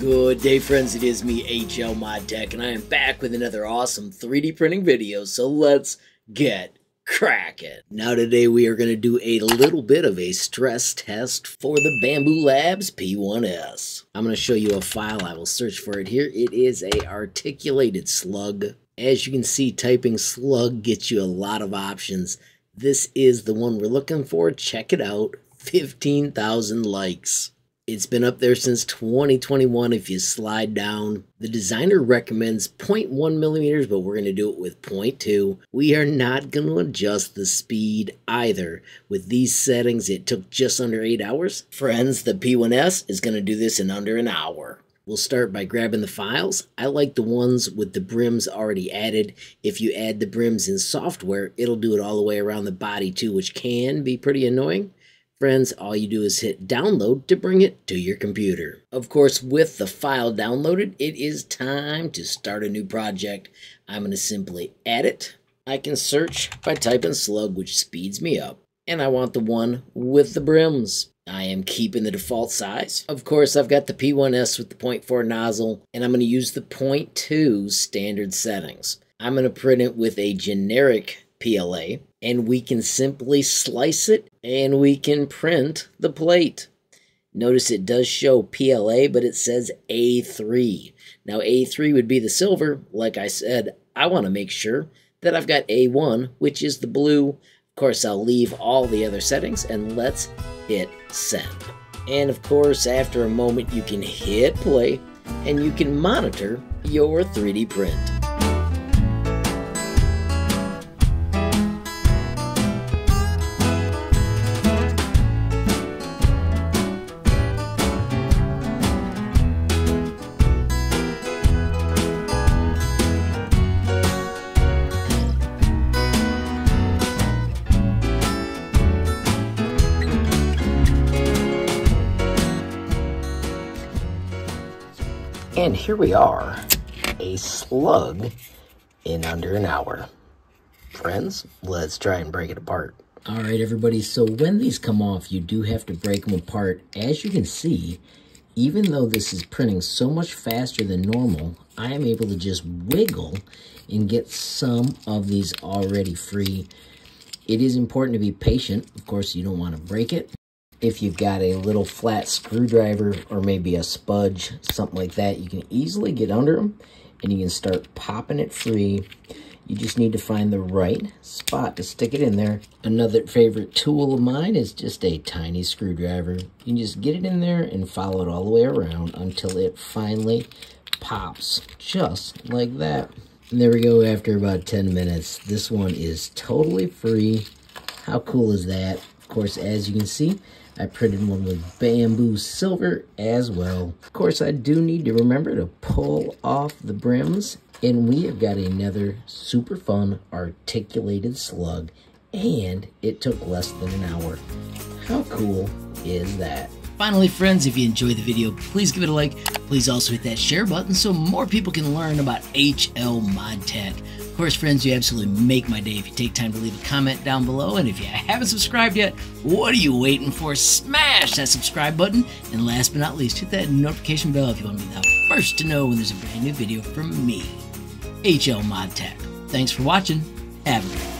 Good day friends, it is me HL Mod Tech and I am back with another awesome 3D printing video, so let's get cracking. Now today we are going to do a little bit of a stress test for the Bambu Labs P1S. I'm going to show you a file, I will search for it here. It is a articulated slug. As you can see, typing slug gets you a lot of options. This is the one we're looking for, check it out, 15,000 likes. It's been up there since 2021 if you slide down. The designer recommends 0.1 millimeters, but we're going to do it with 0.2. We are not going to adjust the speed either. With these settings, it took just under 8 hours. Friends, the P1S is going to do this in under an hour. We'll start by grabbing the files. I like the ones with the brims already added. If you add the brims in software, it'll do it all the way around the body too, which can be pretty annoying. Friends, all you do is hit download to bring it to your computer. Of course, with the file downloaded, it is time to start a new project. I'm going to simply add it. I can search by typing slug, which speeds me up. And I want the one with the brims. I am keeping the default size. Of course, I've got the P1S with the 0.4 nozzle, and I'm going to use the 0.2 standard settings. I'm going to print it with a generic PLA, and we can simply slice it and we can print the plate. Notice it does show PLA, but it says A3. Now, A3 would be the silver. Like I said, I want to make sure that I've got A1, which is the blue. Of course, I'll leave all the other settings, and let's hit send. And of course, after a moment, you can hit play, and you can monitor your 3D print. And here we are, a slug in under an hour. Friends, let's try and break it apart. All right, everybody, so when these come off, you do have to break them apart. As you can see, even though this is printing so much faster than normal, I am able to just wiggle and get some of these already free. It is important to be patient. Of course, you don't want to break it if you've got a little flat screwdriver or maybe a spudge, something like that, you can easily get under them and you can start popping it free. You just need to find the right spot to stick it in there. Another favorite tool of mine is just a tiny screwdriver. You can just get it in there and follow it all the way around until it finally pops, just like that. And there we go after about 10 minutes. This one is totally free. How cool is that? Of course, as you can see, I printed one with Bambu silver as well. Of course, I do need to remember to pull off the brims. And we have got another super fun articulated slug. And it took less than an hour. How cool is that? Finally, friends, if you enjoyed the video, please give it a like. Please also hit that share button so more people can learn about HL Mod Tech. Of course, friends, you absolutely make my day if you take time to leave a comment down below. And if you haven't subscribed yet, what are you waiting for? Smash that subscribe button. And last but not least, hit that notification bell if you want to be the first to know when there's a brand new video from me, HL Mod Tech. Thanks for watching. Have a good